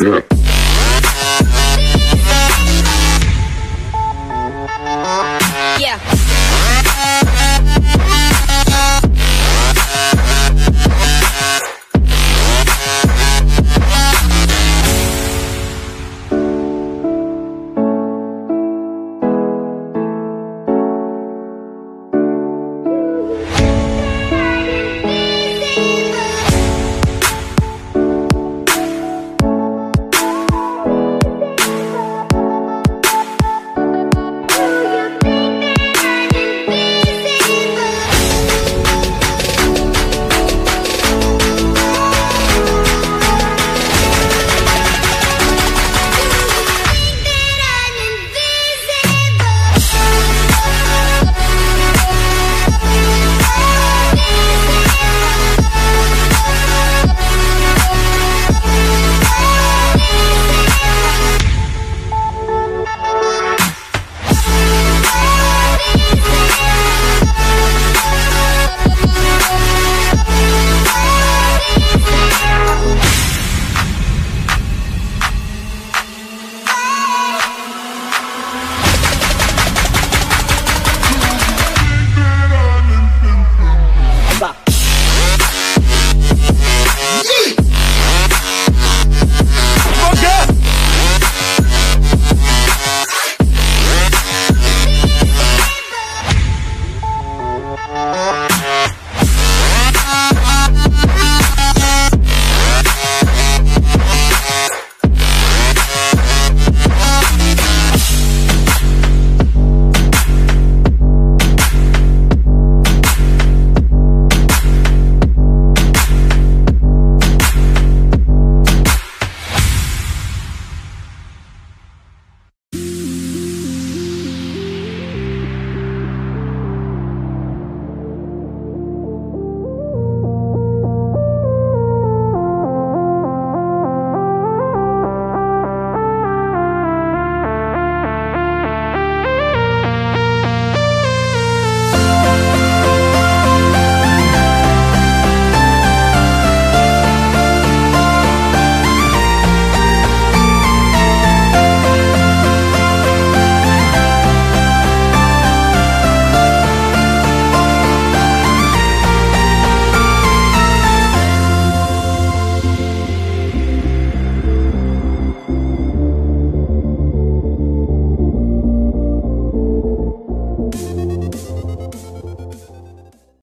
Yeah.